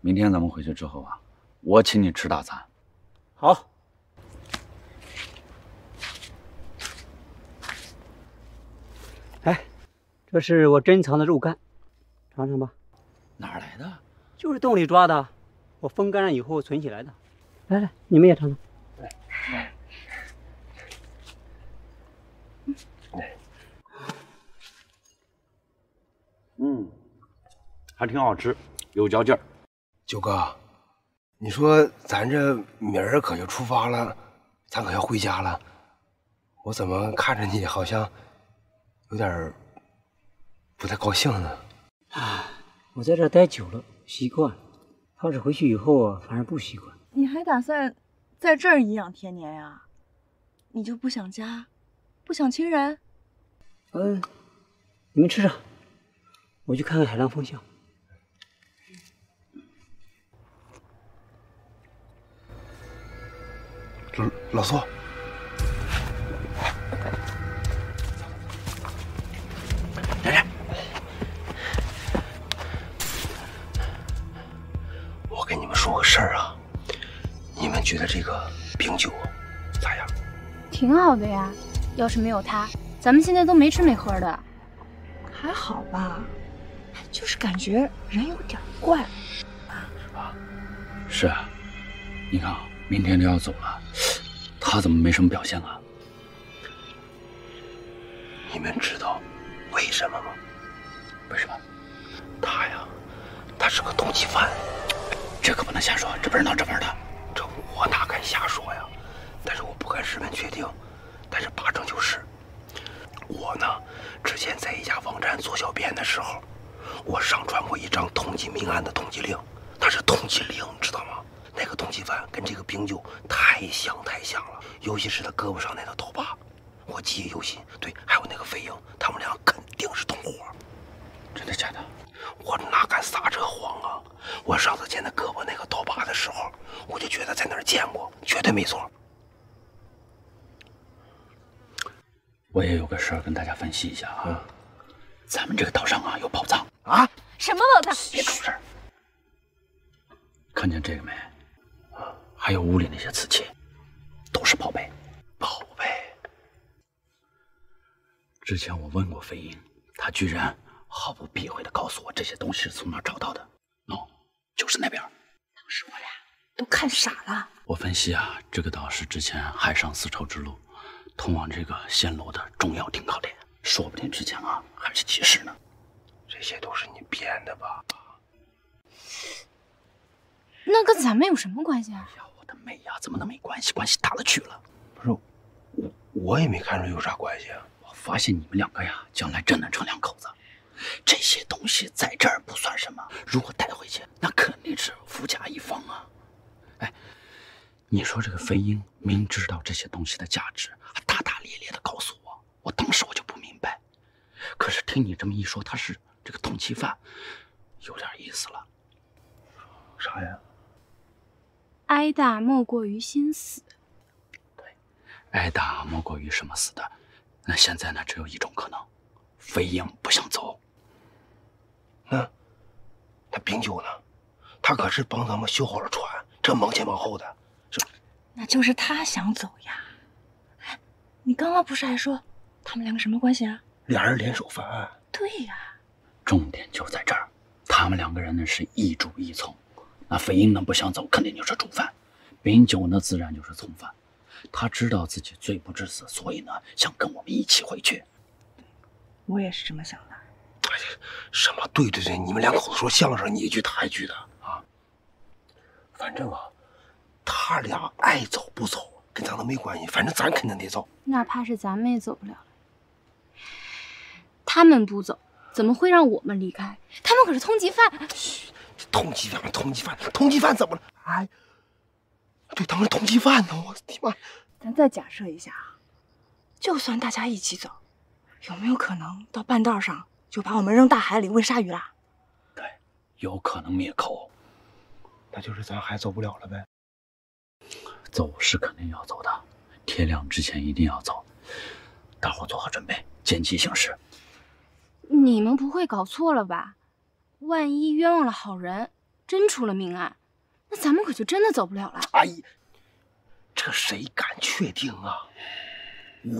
明天咱们回去之后啊，我请你吃大餐。好，哎，这是我珍藏的肉干，尝尝吧。哪儿来的？就是洞里抓的，我风干了以后存起来的。来来，你们也尝尝。嗯，还挺好吃，有嚼劲儿。九哥，你说咱这明儿可就出发了，咱可要回家了。我怎么看着你好像有点不太高兴呢？啊我在这儿待久了，习惯了。要是回去以后啊，反而不习惯。你还打算在这儿颐养天年呀？你就不想家，不想亲人？嗯，你们吃着，我去看看海浪风向。老老苏，个事儿啊，你们觉得这个冰酒咋样？挺好的呀。要是没有他，咱们现在都没吃没喝的。还好吧，就是感觉人有点怪。是啊，你看啊，明天就要走了，他怎么没什么表现啊？你们知道为什么吗？为什么？他呀，他是个通缉犯。这可不能瞎说，这不是闹着玩的。这我哪敢瞎说呀？但是我不敢十分确定，但是八成就是。我呢，之前在一家网站做小编的时候，我上传过一张通缉命案的通缉令，它是通缉令，知道吗？那个通缉犯跟这个冰酒太像太像了，尤其是他胳膊上那道刀疤，我记忆犹新。对，还有那个飞鹰，他们俩肯定是同伙。真的假的？我哪敢撒这谎啊！我上次见他胳膊那个刀疤的时候，我就觉得在哪儿见过，绝对没错。我也有个事儿跟大家分析一下啊，咱们这个岛上啊有宝藏啊！什么宝藏？别出事儿！看见这个没？啊，还有屋里那些瓷器，都是宝贝。宝贝。之前我问过飞鹰，他居然毫不避讳的告诉我这些东西是从哪儿找到的。喏，就是那边。当时我俩都看傻了。我分析啊，这个岛是之前海上丝绸之路通往这个暹罗的重要停靠点，说不定之前啊还是集市呢。这些都是你编的吧？那跟咱们有什么关系啊？哎呀，我的妹呀，怎么能没关系？关系大了去了。不是，我我也没看出有啥关系啊。我发现你们两个呀，将来真能成两口子。这些东西在这儿不算什么，如果带回去，那肯定是富甲一方啊。哎，你说这个飞鹰明知道这些东西的价值，还大大咧咧的告诉我，我当时我就不明白。可是听你这么一说，他是这个通缉犯，有点意思了。啥呀？挨打莫过于心死。对，挨打莫过于什么死的？那现在呢，只有一种可能，飞鹰不想走。那那冰九呢？他可是帮咱们修好了船，这忙前忙后的，是那就是他想走呀。哎，你刚刚不是还说他们两个什么关系啊？俩人联手犯案。对呀，重点就在这儿，他们两个人呢是一主一从。那飞鹰呢不想走，肯定就是主犯；冰九呢自然就是从犯。他知道自己罪不至死，所以呢想跟我们一起回去。我也是这么想的。哎呀，什么？对对对，你们两口子说相声，你一句他一句的啊。反正啊，他俩爱走不走跟咱都没关系，反正咱肯定得走。哪怕是咱们也走不了了。他们不走，怎么会让我们离开？他们可是通缉犯。嘘，通缉犯，通缉犯，通缉犯怎么了？哎，对，他们是通缉犯呢！我的妈！咱再假设一下啊，就算大家一起走，有没有可能到半道上就把我们扔大海里喂鲨鱼啦？对，有可能灭口。那就是咱还走不了了呗。走是肯定要走的，天亮之前一定要走。大伙做好准备，见机行事。你们不会搞错了吧？万一冤枉了好人，真出了命案，那咱们可就真的走不了了。阿姨，这谁敢确定啊？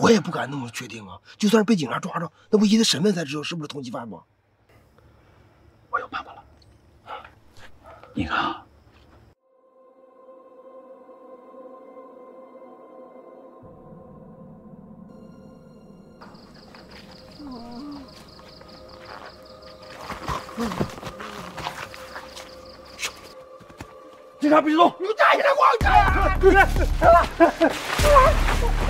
我也不敢那么确定啊。就算是被警察抓着，那不依他身份才知道是不是通缉犯吗？我有办法了。你看啊。警察，别动！你给我站起来！我站起来！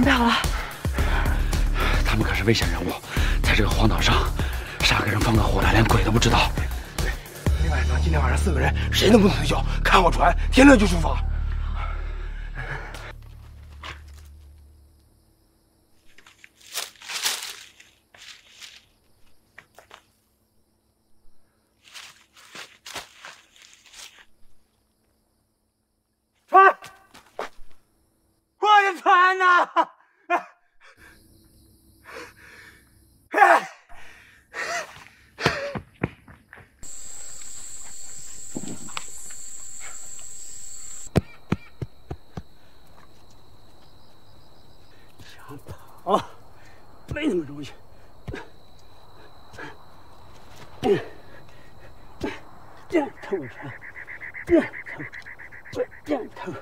准备好了。他们可是危险人物，在这个荒岛上，杀个人放个火，他连鬼都不知道。对，另外，呢今天晚上四个人谁都不能睡觉，看好船，天亮就出发。呀疼这呀疼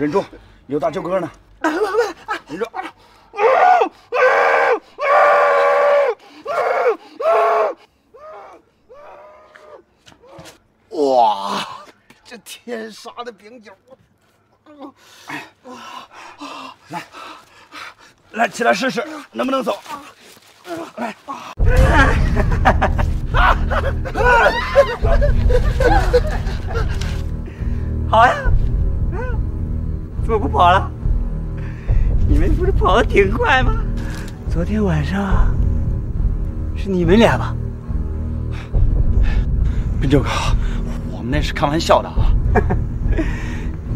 忍住，有大舅哥呢。忍住。哇，这天杀的饼酒！来，起来试试，能不能走？得挺快吗？昨天晚上是你们俩吧？冰九哥，我们那是开玩笑的啊。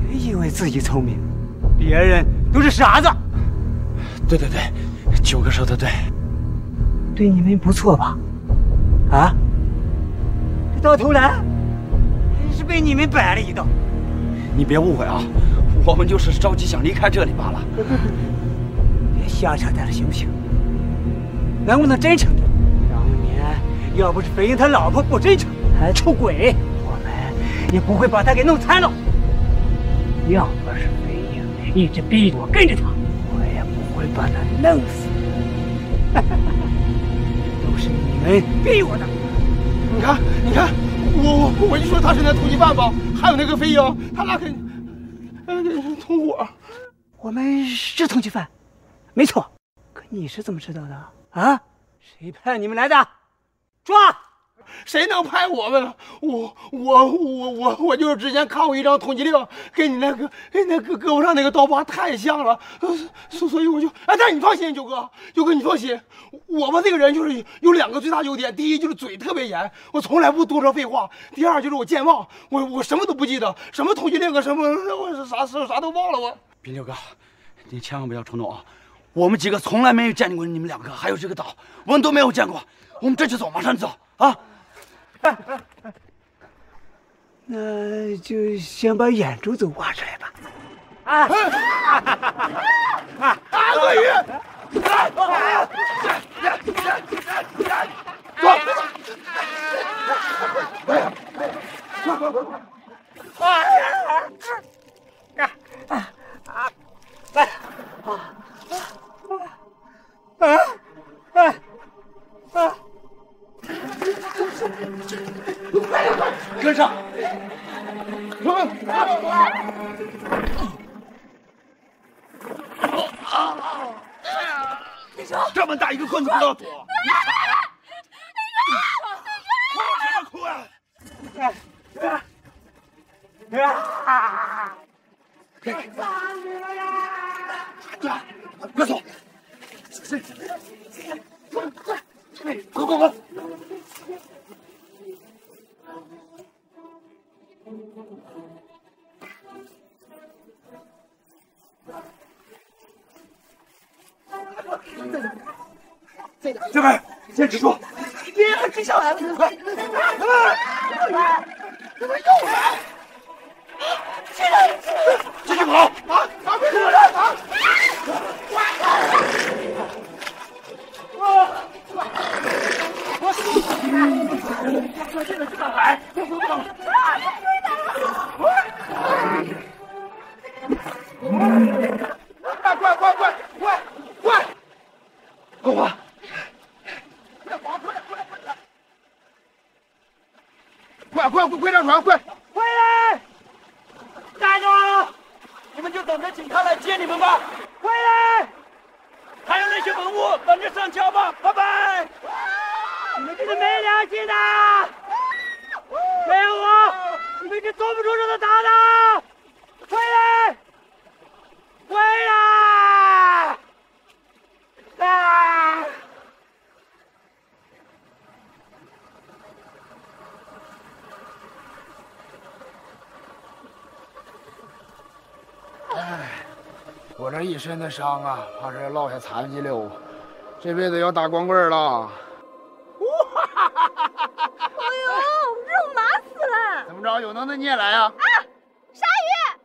别以为自己聪明，别人都是傻子。对对对，九哥说的对。对你们不错吧？啊？这到头来是被你们摆了一道。你别误会啊，我们就是着急想离开这里罢了。别瞎扯淡了，行不行？能不能真诚点？当年要不是肥英他老婆不真诚，还出轨，我们也不会把他给弄残了。要不是肥英一直逼着我跟着他，我也不会把他弄死。都是你们逼我的。你看，你看，我我我一说他是那通缉犯吧，还有那个肥英，他俩肯呃同伙。我们是通缉犯，没错。可你是怎么知道的啊？谁派你们来的？抓！谁能派我们了？我我我我我就是之前看过一张通缉令，跟你那个跟那个胳膊上那个刀疤太像了，呃所所以我就哎，但是你放心，九哥，九哥你放心，我吧这个人就是有两个最大优点，第一就是嘴特别严，我从来不多说废话；第二就是我健忘，我我什么都不记得，什么通缉令啊什么，我啥啥啥都忘了我。冰舅哥，你千万不要冲动啊！我们几个从来没有见过你们两个，还有这个岛，我们都没有见过。我们这就走，马上就走啊！那就先把眼珠子挖出来吧。啊！啊，鳄鱼！啊？啊？啊！快点跟上！这么大一个棍子不要躲！哭什么哭啊？快走！快快快！这边，坚持住！别追上来了，快！怎么又来？继续跑！啊啊！别躲了！啊！快快快！快快快快！光华，快快快快快上船，快！回来！站住！你们就等着警察来接你们吧。回来！还有那些文物，等着上桥吧。拜拜！你们这个没良心的！没有我，你们这做不出这个大的！回来！回来！啊！我这一身的伤啊，怕是要落下残疾了，这辈子要打光棍了。哎呦，肉麻死了！怎么着？有能耐你也来啊？啊鲨鱼，